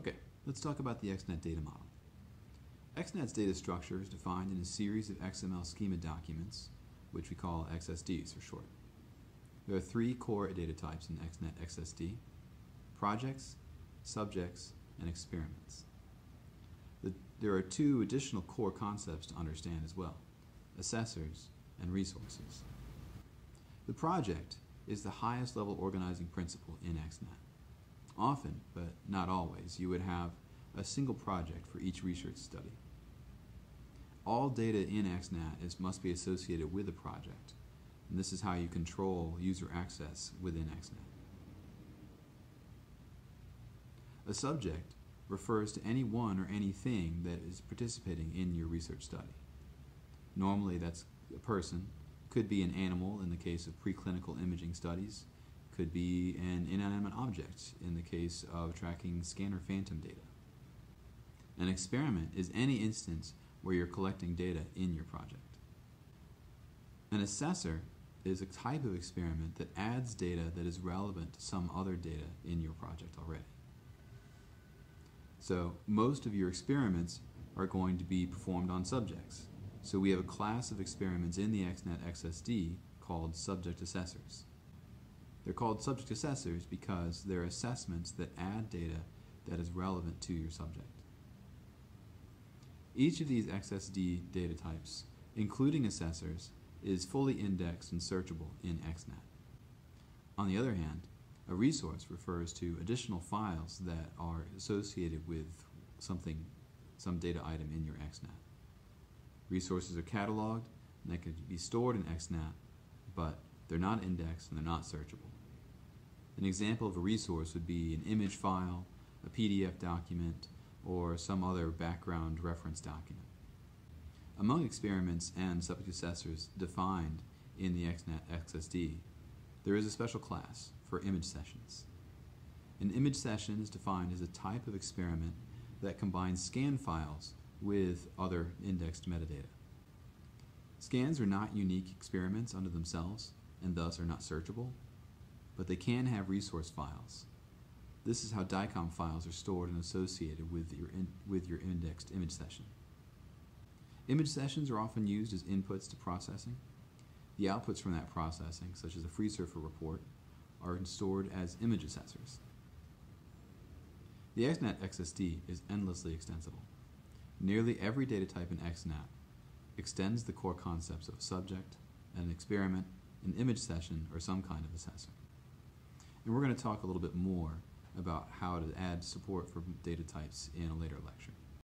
Okay, let's talk about the XNAT data model. XNAT's data structure is defined in a series of XML schema documents, which we call XSDs for short. There are three core data types in XNAT XSD, projects, subjects, and experiments. The, there are two additional core concepts to understand as well, assessors and resources. The project is the highest level organizing principle in XNAT. Often, but not always, you would have a single project for each research study. All data in XNAT is, must be associated with a project, and this is how you control user access within XNAT. A subject refers to any one or anything that is participating in your research study. Normally that's a person, could be an animal in the case of preclinical imaging studies, could be an inanimate object in the case of tracking scanner phantom data. An experiment is any instance where you're collecting data in your project. An assessor is a type of experiment that adds data that is relevant to some other data in your project already. So most of your experiments are going to be performed on subjects. So we have a class of experiments in the XNAT XSD called subject assessors. They're called subject assessors because they're assessments that add data that is relevant to your subject. Each of these XSD data types, including assessors, is fully indexed and searchable in XNAT. On the other hand, a resource refers to additional files that are associated with something, some data item in your XNAT. Resources are cataloged and they can be stored in XNAT, but they're not indexed and they're not searchable. An example of a resource would be an image file, a PDF document, or some other background reference document. Among experiments and subject assessors defined in the XNAT XSD, there is a special class for image sessions. An image session is defined as a type of experiment that combines scan files with other indexed metadata. Scans are not unique experiments unto themselves and thus are not searchable, but they can have resource files. This is how DICOM files are stored and associated with your, in, with your indexed image session. Image sessions are often used as inputs to processing. The outputs from that processing, such as a FreeSurfer report, are stored as image assessors. The XNAT XSD is endlessly extensible. Nearly every data type in XNAT extends the core concepts of a subject, an experiment, an image session, or some kind of assessor. And we're going to talk a little bit more about how to add support for data types in a later lecture.